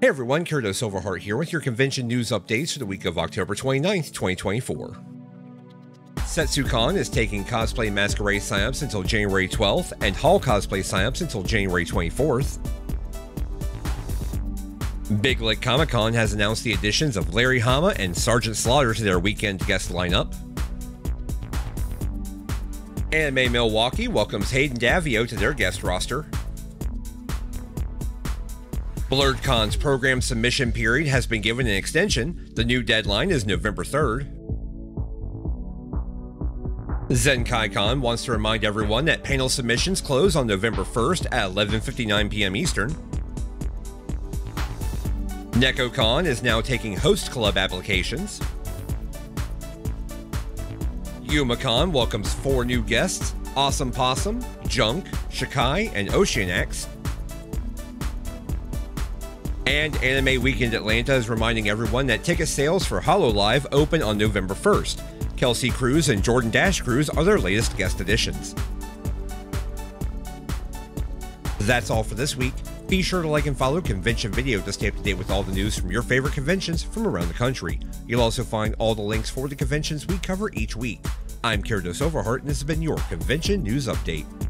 Hey everyone, Kirito Sylverhart here with your convention news updates for the week of October 29th, 2024. SetsuCon is taking cosplay masquerade signups until January 12th and Hall cosplay signups until January 24th. Big Lick Comic Con has announced the additions of Larry Hama and Sergeant Slaughter to their weekend guest lineup. Anime Milwaukee welcomes Hayden Daviau to their guest roster. BlerdCon's program submission period has been given an extension. The new deadline is November 3rd. ZenkaiCon wants to remind everyone that panel submissions close on November 1st at 11:59 p.m. Eastern. NekoCon is now taking host club applications. YoumaCon welcomes four new guests Awesome Possum, Junk, Shekai, and Oceonax. And Anime Weekend Atlanta is reminding everyone that ticket sales for Hololive open on November 1st. Kelsy Cruz and Jordan Dash Cruz are their latest guest additions. That's all for this week. Be sure to like and follow Convention Video to stay up to date with all the news from your favorite conventions from around the country. You'll also find all the links for the conventions we cover each week. I'm Kirito Sylverhart, and this has been your Convention News Update.